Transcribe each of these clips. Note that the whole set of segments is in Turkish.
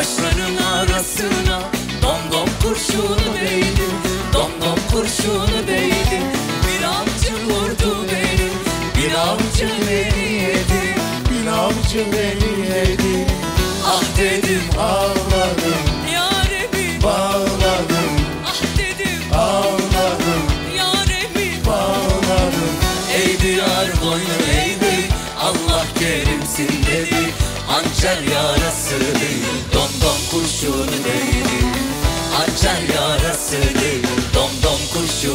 Kaşların arasına Dom dom kurşunu değdi Dom dom kurşunu değdi. Bir avcı vurdu beni Bir avcı beni yedi Bir avcı beni yedi. Ah dedim ağladım. Yarebi Bağladım. Ah dedim Ağladım. Yarebi Bağladım. Ey diyar boynu eğdi Allah kerimsin dedi. Hançer yarası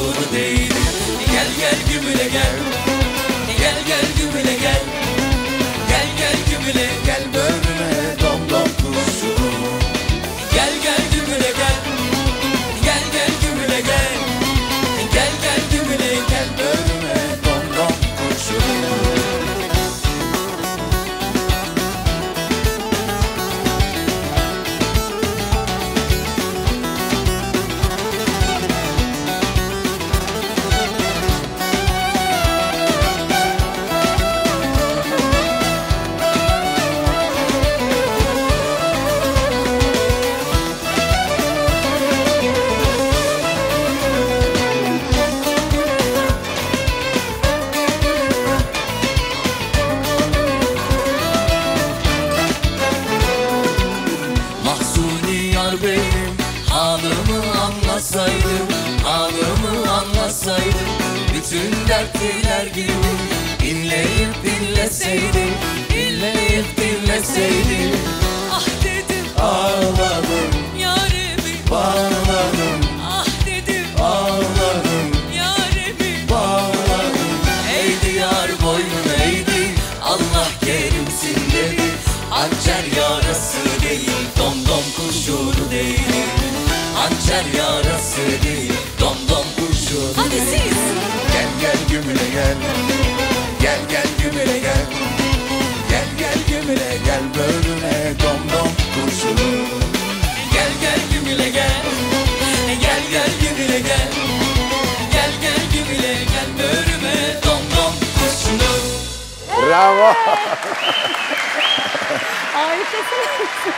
kurşunu değdi Gel gel gümüle gel. Gel gel gümüle gel. Gel gel gümüle gel anlasaydım Halımı anlasaydım Bütün dertliler gibi Dinleyip dinleseydim Dinleyip dinleseydim. Ah dedim Ağladım yarebi bağladım Ah dedim Ağladım yarebi bağladım. Ey diyar boynun eğdi Allah kerimsin dedi. Hançer yarası değil Domdom kurşunu değil Hançer yarası değil Domdom kurşunu Hadi siz. Gel gel gümüle gel. Gel gel gümüle gel. Gel gel gümüle gel Bölme domdom kurşunu Gel gel gümüle gel. Gel gel gümüle gel. Gel gel gümüle gel Börüme domdom kurşunu Bravo. Harikasın.